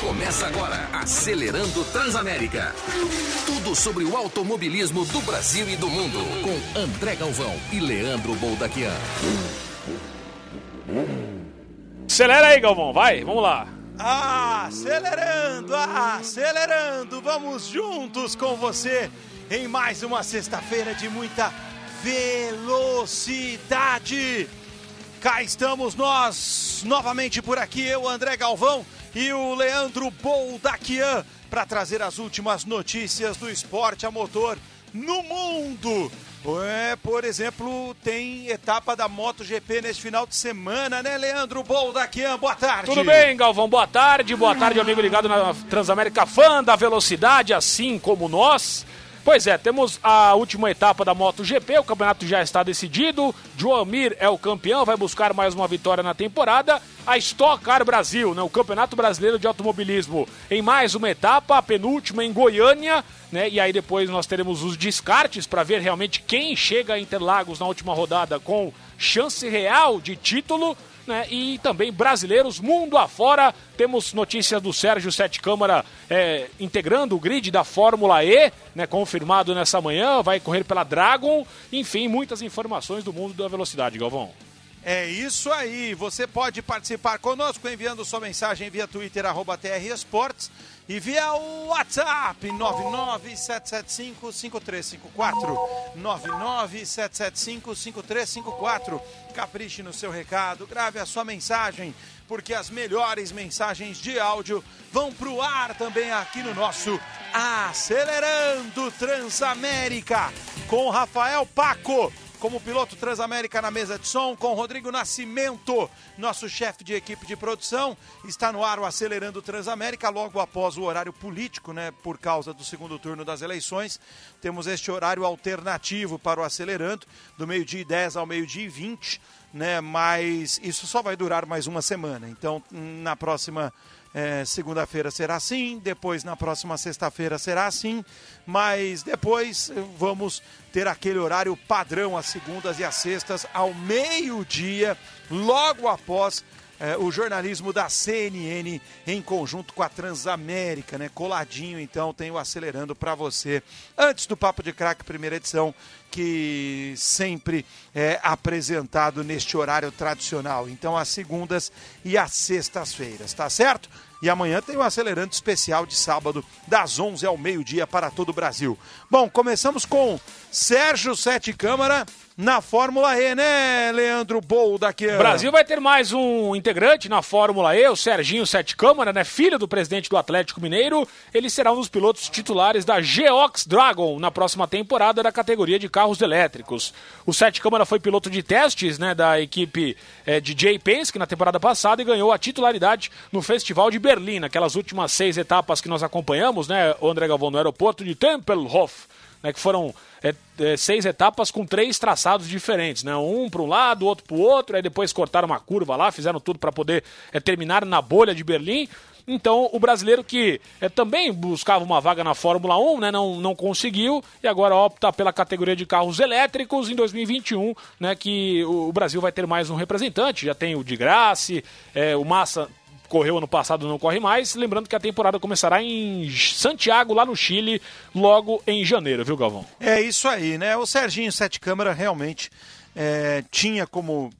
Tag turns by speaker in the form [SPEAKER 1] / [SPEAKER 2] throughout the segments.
[SPEAKER 1] Começa agora, Acelerando Transamérica. Tudo sobre o automobilismo do Brasil e do mundo. Com André Galvão e Leandro Boldaquian.
[SPEAKER 2] Acelera aí, Galvão, vai, vamos lá.
[SPEAKER 3] Acelerando, acelerando, vamos juntos com você em mais uma sexta-feira de muita velocidade. Cá estamos nós novamente por aqui, eu, André Galvão e o Leandro Boldaquian, para trazer as últimas notícias do esporte a motor no mundo. É, por exemplo, tem etapa da MotoGP neste final de semana, né, Leandro Boldaquian? Boa tarde.
[SPEAKER 2] Tudo bem, Galvão? Boa tarde. Boa tarde, amigo ligado na Transamérica, fã da velocidade, assim como nós. Pois é, temos a última etapa da MotoGP, o campeonato já está decidido. Joamir é o campeão, vai buscar mais uma vitória na temporada. A Stock Car Brasil, né, o Campeonato Brasileiro de Automobilismo, em mais uma etapa, a penúltima em Goiânia. Né, e aí depois nós teremos os descartes para ver realmente quem chega a Interlagos na última rodada com chance real de título né? E também brasileiros mundo afora. Temos notícias do Sérgio Sete Câmara é, integrando o grid da Fórmula E, né? Confirmado nessa manhã, vai correr pela Dragon. Enfim, muitas informações do mundo da velocidade, Galvão.
[SPEAKER 3] É isso aí. Você pode participar conosco enviando sua mensagem via Twitter, arroba TR Esportes, e via o WhatsApp 997755354. 997755354. Capriche no seu recado, grave a sua mensagem, porque as melhores mensagens de áudio vão pro ar também aqui no nosso Acelerando Transamérica com Rafael Paco como piloto Transamérica na mesa de som, com Rodrigo Nascimento, nosso chefe de equipe de produção. Está no ar o Acelerando Transamérica, logo após o horário político, né? Por causa do segundo turno das eleições. Temos este horário alternativo para o Acelerando, do meio-dia e 10 ao meio-dia e 20, né? Mas isso só vai durar mais uma semana. Então, na próxima é, Segunda-feira será assim, depois na próxima sexta-feira será assim, mas depois vamos ter aquele horário padrão às segundas e às sextas, ao meio-dia, logo após é, o jornalismo da CNN em conjunto com a Transamérica, né? Coladinho, então, tem o Acelerando para você. Antes do Papo de Crack, primeira edição, que sempre é apresentado neste horário tradicional. Então, às segundas e às sextas-feiras, tá certo? E amanhã tem o um acelerante especial de sábado, das 11 ao meio-dia para todo o Brasil. Bom, começamos com Sérgio Sete Câmara na Fórmula E, né, Leandro Bol daqui.
[SPEAKER 2] Brasil vai ter mais um integrante na Fórmula E, o Serginho Sete Câmara, né, filho do presidente do Atlético Mineiro. Ele será um dos pilotos titulares da Geox Dragon na próxima temporada da categoria de carros elétricos. O Sete Câmara foi piloto de testes, né, da equipe é, de Jay Penske na temporada passada e ganhou a titularidade no Festival de Berlim, naquelas últimas seis etapas que nós acompanhamos, né, o André Galvão no aeroporto de Tempelhof né, que foram é, é, seis etapas com três traçados diferentes, né, um para um lado, outro para o outro, aí depois cortaram uma curva lá, fizeram tudo para poder é, terminar na bolha de Berlim. Então, o brasileiro que é, também buscava uma vaga na Fórmula 1, né, não, não conseguiu, e agora opta pela categoria de carros elétricos em 2021, né, que o, o Brasil vai ter mais um representante. Já tem o de Graça, é, o Massa correu ano passado, não corre mais. Lembrando que a temporada começará em Santiago, lá no Chile, logo em janeiro, viu, Galvão?
[SPEAKER 3] É isso aí, né? O Serginho Sete Câmara realmente é, tinha como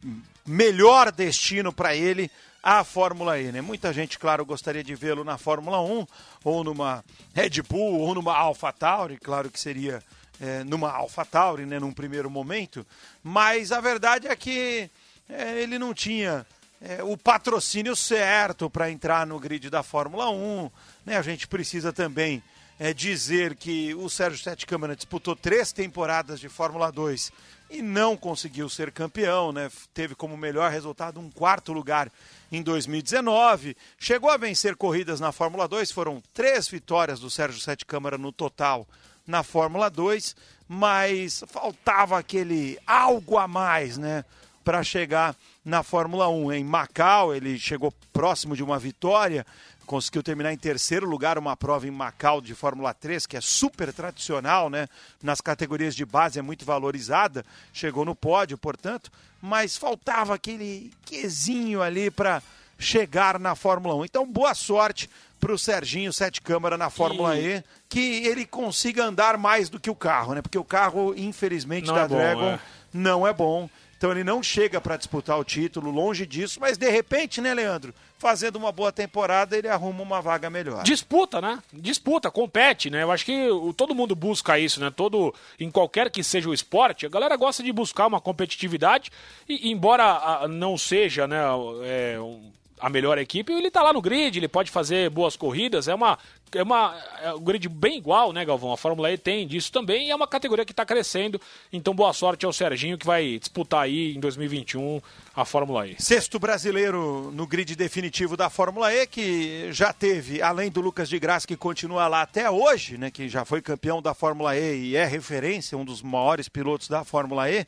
[SPEAKER 3] melhor destino para ele a Fórmula E, né? Muita gente, claro, gostaria de vê-lo na Fórmula 1, ou numa Red Bull, ou numa AlphaTauri, claro que seria é, numa AlphaTauri, né, num primeiro momento, mas a verdade é que é, ele não tinha é, o patrocínio certo para entrar no grid da Fórmula 1. Né? A gente precisa também é, dizer que o Sérgio Sete Câmara disputou três temporadas de Fórmula 2 e não conseguiu ser campeão, né? Teve como melhor resultado um quarto lugar em 2019. Chegou a vencer corridas na Fórmula 2, foram três vitórias do Sérgio Sete Câmara no total na Fórmula 2, mas faltava aquele algo a mais, né? Para chegar na Fórmula 1. Em Macau, ele chegou próximo de uma vitória, conseguiu terminar em terceiro lugar uma prova em Macau de Fórmula 3, que é super tradicional, né? Nas categorias de base é muito valorizada, chegou no pódio, portanto, mas faltava aquele quesinho ali para chegar na Fórmula 1. Então, boa sorte para o Serginho Sete Câmara na Fórmula e... E, que ele consiga andar mais do que o carro, né? Porque o carro, infelizmente,
[SPEAKER 2] não
[SPEAKER 3] da
[SPEAKER 2] é bom,
[SPEAKER 3] Dragon
[SPEAKER 2] é.
[SPEAKER 3] não é bom. Então ele não chega para disputar o título, longe disso, mas de repente, né, Leandro? Fazendo uma boa temporada, ele arruma uma vaga melhor.
[SPEAKER 2] Disputa, né? Disputa, compete, né? Eu acho que todo mundo busca isso, né? Todo, em qualquer que seja o esporte, a galera gosta de buscar uma competitividade e, embora não seja, né, é, um, a melhor equipe, ele tá lá no grid, ele pode fazer boas corridas, é uma é uma é um grid bem igual, né, Galvão? A Fórmula E tem disso também e é uma categoria que está crescendo. Então, boa sorte ao Serginho que vai disputar aí em 2021 a Fórmula E.
[SPEAKER 3] Sexto brasileiro no grid definitivo da Fórmula E, que já teve, além do Lucas de Graça, que continua lá até hoje, né, que já foi campeão da Fórmula E e é referência, um dos maiores pilotos da Fórmula E,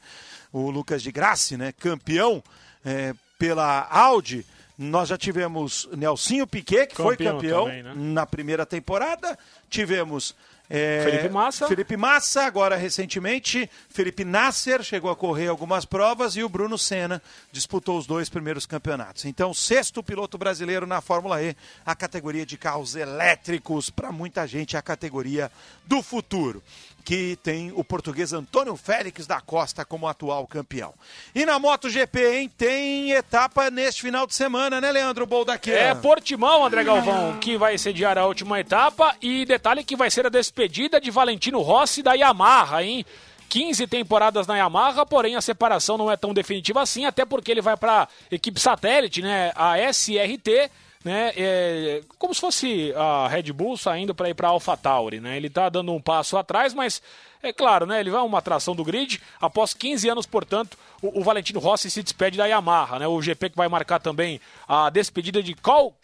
[SPEAKER 3] o Lucas de Graça, né, campeão é, pela Audi. Nós já tivemos Nelsinho Piquet, que campeão foi campeão também, né? na primeira temporada. Tivemos
[SPEAKER 2] é, Felipe Massa.
[SPEAKER 3] Felipe Massa, agora recentemente. Felipe Nasser chegou a correr algumas provas e o Bruno Senna disputou os dois primeiros campeonatos. Então, sexto piloto brasileiro na Fórmula E, a categoria de carros elétricos. Para muita gente, é a categoria do futuro que tem o português Antônio Félix da Costa como atual campeão. E na MotoGP, hein, tem etapa neste final de semana, né, Leandro Boldaquia?
[SPEAKER 2] É Portimão, André Galvão, que vai sediar a última etapa e detalhe que vai ser a despedida de Valentino Rossi da Yamaha, hein? 15 temporadas na Yamaha, porém a separação não é tão definitiva assim, até porque ele vai para equipe satélite, né, a SRT, né? É, como se fosse a Red Bull saindo para ir para AlphaTauri, né? Ele está dando um passo atrás, mas é claro, né? Ele vai uma atração do grid. Após 15 anos, portanto, o, o Valentino Rossi se despede da Yamaha, né? O GP que vai marcar também a despedida de Cal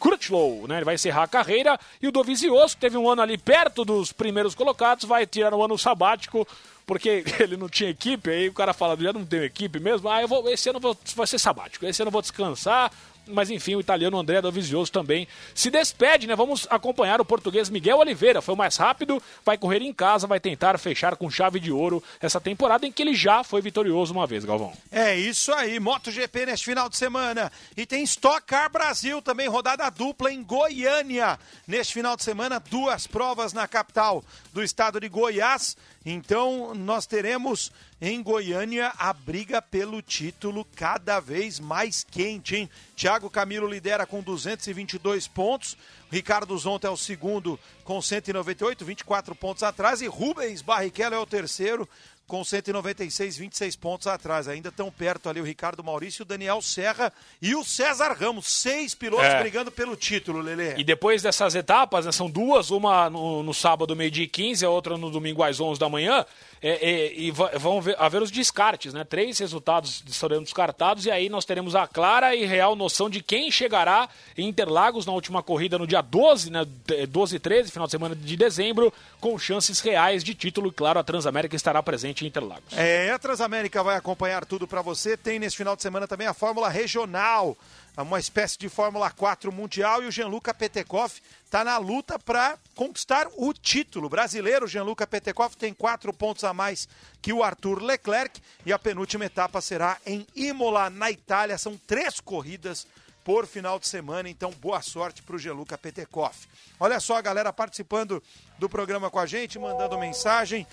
[SPEAKER 2] Crutchlow, né? Ele vai encerrar a carreira e o Dovizioso, que teve um ano ali perto dos primeiros colocados, vai tirar um ano sabático porque ele não tinha equipe, aí o cara fala, já não tenho equipe mesmo, ah, eu vou, esse ano vou, vai ser sabático, esse ano eu vou descansar, mas enfim, o italiano André Dovizioso também se despede, né? Vamos acompanhar o português Miguel Oliveira. Foi o mais rápido, vai correr em casa, vai tentar fechar com chave de ouro essa temporada em que ele já foi vitorioso uma vez, Galvão.
[SPEAKER 3] É isso aí, MotoGP neste final de semana. E tem Stock Car Brasil também, rodada dupla em Goiânia. Neste final de semana, duas provas na capital do estado de Goiás. Então, nós teremos em Goiânia a briga pelo título cada vez mais quente, hein? Thiago Camilo lidera com 222 pontos, Ricardo Zonta é o segundo com 198, 24 pontos atrás, e Rubens Barrichello é o terceiro com 196, 26 pontos atrás. Ainda tão perto ali o Ricardo Maurício, o Daniel Serra e o César Ramos. Seis pilotos é. brigando pelo título, Lele.
[SPEAKER 2] E depois dessas etapas, né, são duas, uma no, no sábado, meio-dia e 15, a outra no domingo às 11 da manhã. É, é, e vão ver, haver os descartes, né? Três resultados serão descartados e aí nós teremos a clara e real noção de quem chegará em Interlagos na última corrida no dia 12, né? 12 e 13, final de semana de dezembro, com chances reais de título. E claro, a Transamérica estará presente em Interlagos.
[SPEAKER 3] É, a Transamérica vai acompanhar tudo para você. Tem nesse final de semana também a Fórmula Regional uma espécie de Fórmula 4 mundial e o Gianluca Petekoff está na luta para conquistar o título brasileiro. O Gianluca Petekoff tem quatro pontos a mais que o Arthur Leclerc e a penúltima etapa será em Imola, na Itália. São três corridas por final de semana, então boa sorte para o Gianluca Petekoff. Olha só a galera participando do programa com a gente, mandando mensagem.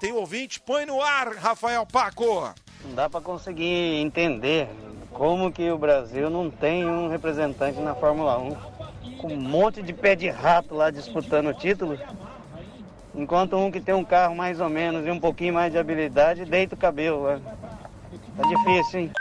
[SPEAKER 3] Tem ouvinte, põe no ar, Rafael Paco.
[SPEAKER 4] Não dá para conseguir entender como que o Brasil não tem um representante na Fórmula 1 com um monte de pé de rato lá disputando o título, enquanto um que tem um carro mais ou menos e um pouquinho mais de habilidade deita o cabelo. Né? Tá difícil, hein?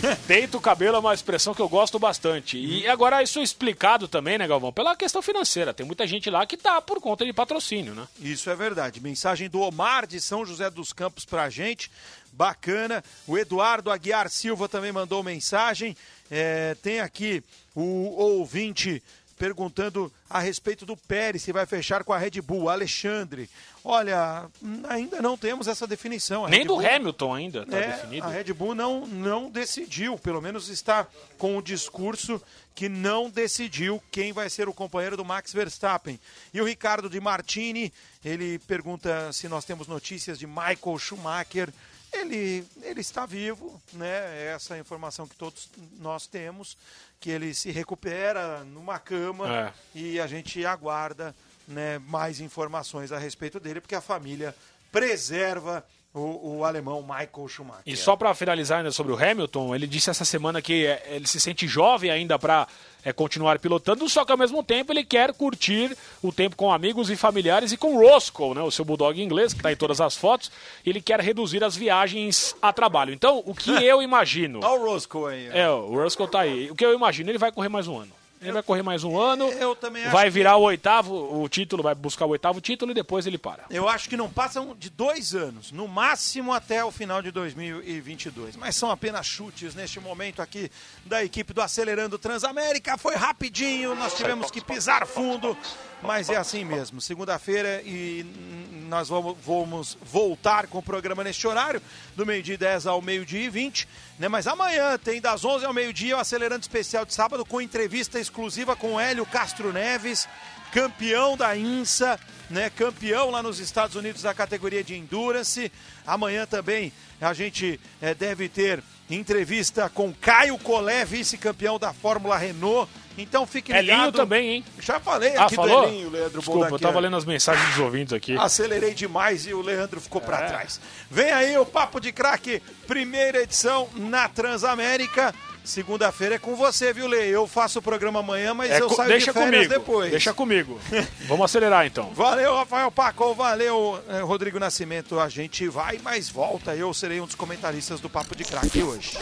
[SPEAKER 2] Deita o cabelo é uma expressão que eu gosto bastante. E agora isso é explicado também, né, Galvão? Pela questão financeira. Tem muita gente lá que tá por conta de patrocínio, né?
[SPEAKER 3] Isso é verdade. Mensagem do Omar de São José dos Campos pra gente. Bacana. O Eduardo Aguiar Silva também mandou mensagem. É, tem aqui o ouvinte perguntando a respeito do Pérez, se vai fechar com a Red Bull. Alexandre, olha, ainda não temos essa definição.
[SPEAKER 2] Nem do Hamilton ainda está
[SPEAKER 3] é,
[SPEAKER 2] definido.
[SPEAKER 3] A Red Bull não, não decidiu, pelo menos está com o discurso que não decidiu quem vai ser o companheiro do Max Verstappen. E o Ricardo de Martini, ele pergunta se nós temos notícias de Michael Schumacher. Ele, ele está vivo, né? Essa é a informação que todos nós temos, que ele se recupera numa cama
[SPEAKER 2] É.
[SPEAKER 3] e a gente aguarda né, mais informações a respeito dele, porque a família preserva o, o alemão Michael Schumacher.
[SPEAKER 2] E só para finalizar ainda sobre o Hamilton, ele disse essa semana que é, ele se sente jovem ainda para continuar pilotando, só que ao mesmo tempo ele quer curtir o tempo com amigos e familiares e com o Roscoe, né, o seu bulldog inglês, que está em todas as fotos, ele quer reduzir as viagens a trabalho. Então, o que eu imagino...
[SPEAKER 3] Olha o Roscoe aí. ó.
[SPEAKER 2] É, o Roscoe tá aí. O que eu imagino, ele vai correr mais um ano. Ele vai correr mais um ano,
[SPEAKER 3] Eu também acho
[SPEAKER 2] vai
[SPEAKER 3] que-
[SPEAKER 2] virar o oitavo, o título, vai buscar o oitavo título e depois ele para.
[SPEAKER 3] Eu acho que não passam de dois anos, no máximo até o final de 2022. Mas são apenas chutes neste momento aqui da equipe do Acelerando Transamérica. Foi rapidinho, nós tivemos que pisar fundo, mas é assim mesmo. Segunda-feira e nós vamos, vamos voltar com o programa neste horário, do meio-dia e 10 ao meio-dia e 20. Né? Mas amanhã tem das 11 ao meio-dia o Acelerando Especial de sábado com entrevista exclusiva com Hélio Castro Neves campeão da INSA, né? Campeão lá nos Estados Unidos da categoria de Endurance. Amanhã também a gente eh, deve ter entrevista com Caio Collet, vice-campeão da Fórmula Renault. Então fique ligado.
[SPEAKER 2] Elinho também, hein?
[SPEAKER 3] Já falei
[SPEAKER 2] Ah,
[SPEAKER 3] aqui
[SPEAKER 2] falou?
[SPEAKER 3] do Elinho, Leandro
[SPEAKER 2] Desculpa, eu
[SPEAKER 3] Boldaquian.
[SPEAKER 2] tava lendo as mensagens dos ouvintes aqui.
[SPEAKER 3] Acelerei demais e o Leandro ficou
[SPEAKER 2] É.
[SPEAKER 3] trás. Vem aí o Papo de Craque, primeira edição na Transamérica. Segunda-feira é com você, viu, Lê? Eu faço o programa amanhã, mas
[SPEAKER 2] É
[SPEAKER 3] eu saio
[SPEAKER 2] deixa
[SPEAKER 3] de férias
[SPEAKER 2] comigo.
[SPEAKER 3] depois.
[SPEAKER 2] Deixa comigo. Vamos acelerar então.
[SPEAKER 3] Valeu, Rafael Paco. Valeu, eh, Rodrigo Nascimento. A gente vai, mas volta. Eu serei um dos comentaristas do Papo de Craque hoje.